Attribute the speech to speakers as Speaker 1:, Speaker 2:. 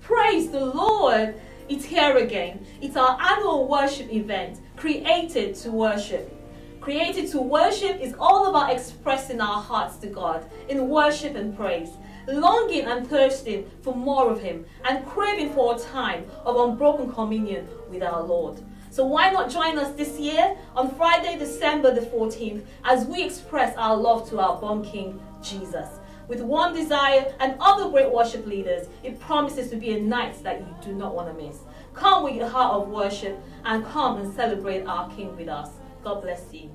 Speaker 1: Praise the Lord! It's here again. It's our annual worship event, created to worship. Created to worship is all about expressing our hearts to God in worship and praise, longing and thirsting for more of Him, and craving for a time of unbroken communion with our Lord. So why not join us this year on Friday, December the 14th, as we express our love to our born King, Jesus. With one desire and other great worship leaders, it promises to be a night that you do not want to miss. Come with your heart of worship and come and celebrate our King with us. God bless you.